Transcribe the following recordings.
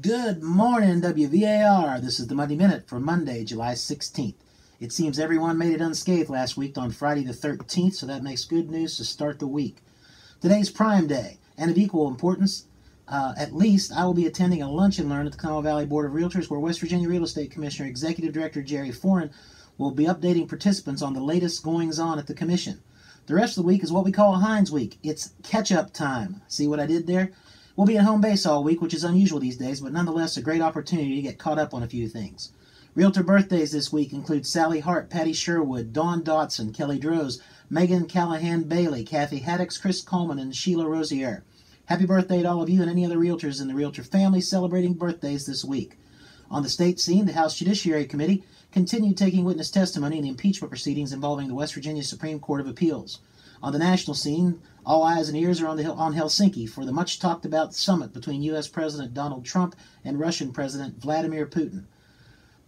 Good morning, WVAR. This is the Monday Minute for Monday, July 16th. It seems everyone made it unscathed last week on Friday the 13th, so that makes good news to start the week. Today's Prime Day, and of equal importance, uh, at least, I will be attending a lunch and learn at the Kanawha Valley Board of Realtors where West Virginia Real Estate Commissioner Executive Director Jerry Foran will be updating participants on the latest goings on at the Commission. The rest of the week is what we call Heinz Week. It's catch up time. See what I did there? We'll be at home base all week, which is unusual these days, but nonetheless a great opportunity to get caught up on a few things. Realtor birthdays this week include Sally Hart, Patty Sherwood, Dawn Dotson, Kelly Droz, Megan Callahan Bailey, Kathy Haddix, Chris Coleman, and Sheila Rosier. Happy birthday to all of you and any other realtors in the realtor family celebrating birthdays this week. On the state scene, the House Judiciary Committee continued taking witness testimony in the impeachment proceedings involving the West Virginia Supreme Court of Appeals. On the national scene, all eyes and ears are on, the, on Helsinki for the much talked about summit between U.S. President Donald Trump and Russian President Vladimir Putin.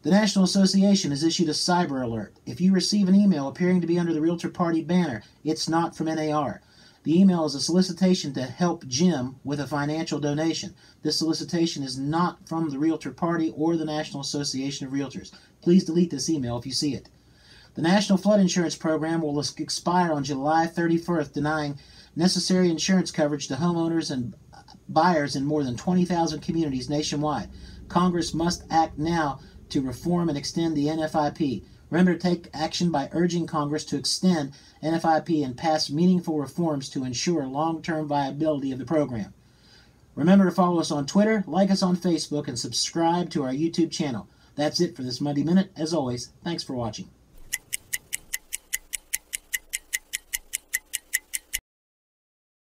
The National Association has issued a cyber alert. If you receive an email appearing to be under the Realtor Party banner, it's not from NAR. The email is a solicitation to help Jim with a financial donation. This solicitation is not from the Realtor Party or the National Association of Realtors. Please delete this email if you see it. The National Flood Insurance Program will expire on July 31st, denying necessary insurance coverage to homeowners and buyers in more than 20,000 communities nationwide. Congress must act now to reform and extend the NFIP. Remember to take action by urging Congress to extend NFIP and pass meaningful reforms to ensure long term viability of the program. Remember to follow us on Twitter, like us on Facebook, and subscribe to our YouTube channel. That's it for this Monday Minute. As always, thanks for watching.